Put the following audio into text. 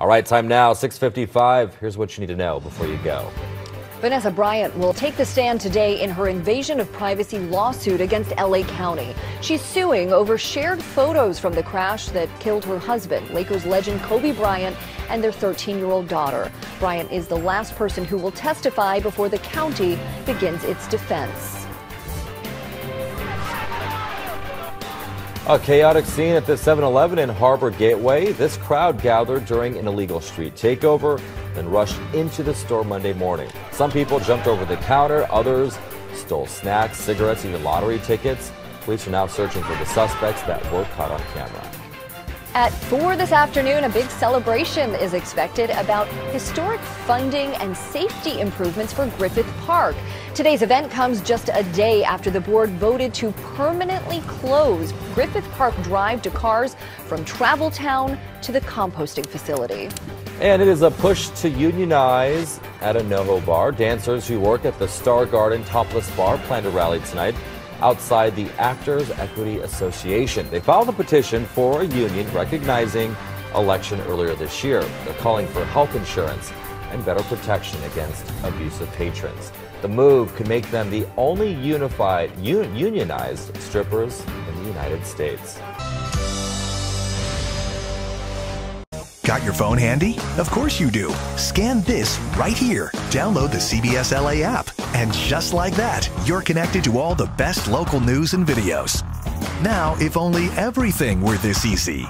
All right, time now, 655. Here's what you need to know before you go. Vanessa Bryant will take the stand today in her invasion of privacy lawsuit against LA County. She's suing over shared photos from the crash that killed her husband, Lakers legend Kobe Bryant, and their 13 year old daughter. Bryant is the last person who will testify before the county begins its defense. A chaotic scene at the 7 Eleven in Harbor Gateway. This crowd gathered during an illegal street takeover, then rushed into the store Monday morning. Some people jumped over the counter, others stole snacks, cigarettes, even lottery tickets. Police are now searching for the suspects that were caught on camera. At 4 this afternoon, a big celebration is expected about historic funding and safety improvements for Griffith Park. Today's event comes just a day after the board voted to permanently close Griffith Park Drive to cars from Travel Town to the composting facility. And it is a push to unionize at a NoHo bar. Dancers who work at the Star Garden Topless Bar plan to rally tonight outside the Actors Equity Association. They filed a petition for a union recognizing election earlier this year. They're calling for health insurance and better protection against abusive patrons. The move could make them the only unified, un unionized strippers in the United States. Got your phone handy? Of course you do. Scan this right here. Download the CBS LA app. And just like that, you're connected to all the best local news and videos. Now, if only everything were this easy.